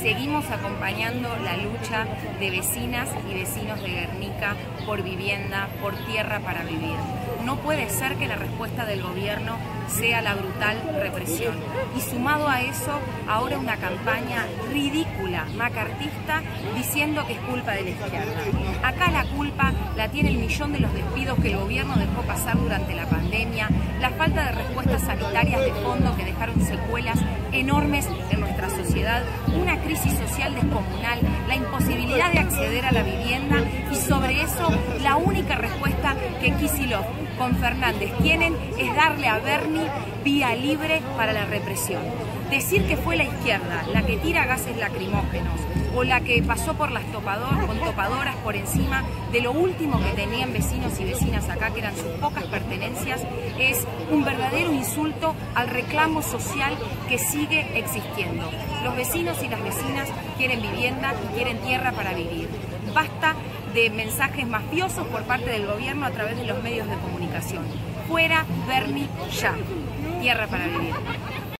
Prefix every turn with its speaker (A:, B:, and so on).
A: seguimos acompañando la lucha de vecinas y vecinos de Guernica por vivienda, por tierra para vivir. No puede ser que la respuesta del gobierno sea la brutal represión. Y sumado a eso, ahora una campaña ridícula, macartista, diciendo que es culpa de la izquierda. Acá la culpa la tiene el millón de los despidos que el gobierno dejó pasar durante la pandemia, la falta de respuestas sanitarias de fondo que dejaron secuelas enormes en nuestra sociedad, crisis social descomunal, la imposibilidad de acceder a la vivienda con Fernández tienen es darle a Bernie vía libre para la represión. Decir que fue la izquierda la que tira gases lacrimógenos o la que pasó por las topadoras, con topadoras por encima de lo último que tenían vecinos y vecinas acá, que eran sus pocas pertenencias, es un verdadero insulto al reclamo social que sigue existiendo. Los vecinos y las vecinas quieren vivienda y quieren tierra para vivir. Basta de mensajes mafiosos por parte del gobierno a través de los medios de comunicación. Fuera Bernie ya. Tierra para vivir.